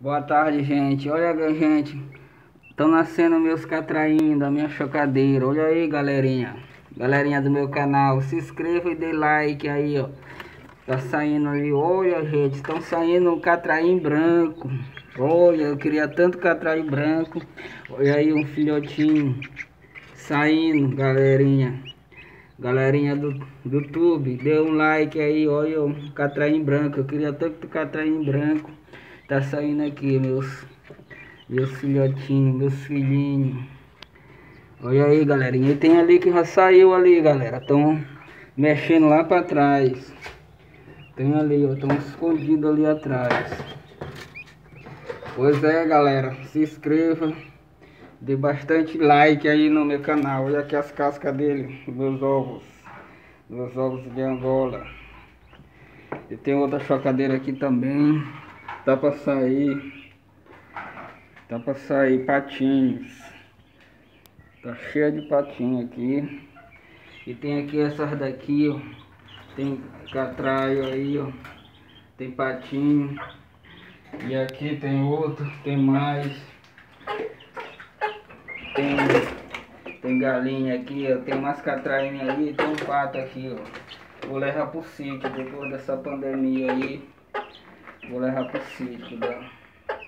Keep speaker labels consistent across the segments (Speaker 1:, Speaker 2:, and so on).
Speaker 1: Boa tarde, gente. Olha, gente. Estão nascendo meus catrainhos da minha chocadeira. Olha aí, galerinha. Galerinha do meu canal. Se inscreva e dê like aí, ó. Tá saindo ali. Olha, gente. Estão saindo um catraim branco. Olha, eu queria tanto catraim branco. Olha aí um filhotinho. Saindo, galerinha. Galerinha do, do YouTube, dê um like aí, olha o catraim branco. Eu queria tanto catraim branco. Tá saindo aqui, meus, meus filhotinhos, meus filhinhos. Olha aí, galerinha. E tem ali que já saiu ali, galera. Estão mexendo lá para trás. Tem ali, ó. Estão escondidos ali atrás. Pois é, galera. Se inscreva. Dê bastante like aí no meu canal. Olha aqui as cascas dele. Meus ovos. Meus ovos de Angola. E tem outra chocadeira aqui também. Tá pra sair. Tá pra sair patinhos. Tá cheia de patinho aqui. E tem aqui essas daqui, ó. Tem catraio aí, ó. Tem patinho. E aqui tem outro, tem mais. Tem, tem galinha aqui, ó. Tem umas catrainhas ali, tem um pato aqui, ó. Vou levar pro sítio depois dessa pandemia aí. Vou levar pro sítio, tá?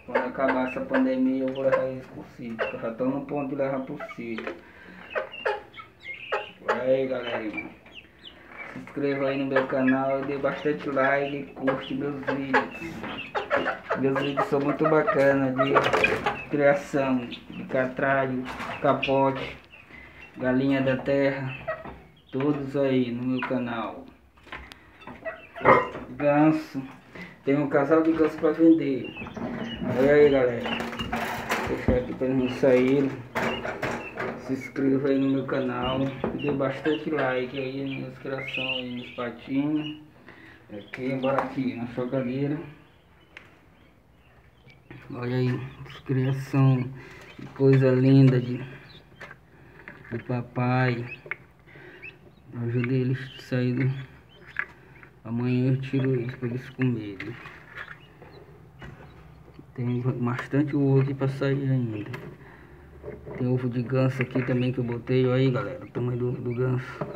Speaker 1: Quando acabar essa pandemia eu vou levar eles pro sítio. Já estão no ponto de levar pro sítio. Aí galerinha. Se inscreva aí no meu canal, dê bastante like curte meus vídeos. Meus vídeos são muito bacanas de criação, de catraio, capote, galinha da terra, todos aí no meu canal. Ganso. Tem um casal de ganso para vender. Olha aí, galera. Vou deixar aqui eles não saírem. Se inscreva aí no meu canal. Dê bastante like aí nas minhas criações aí nos patinhos. Aqui, embora aqui na chocadeira. Olha aí, criação coisa linda de, de papai. Ajudei eles a sair Amanhã eu tiro eles para eles comerem. Tem bastante ovo aqui para sair ainda. Tem ovo de ganso aqui também que eu botei. Olha aí galera, o tamanho do, do ganso.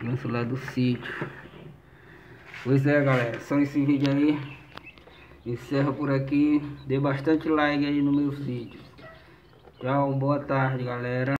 Speaker 1: Ganso lá do sítio. Pois é galera, só esse vídeo aí. Encerro por aqui. Dê bastante like aí nos meus vídeos. Tchau, boa tarde galera.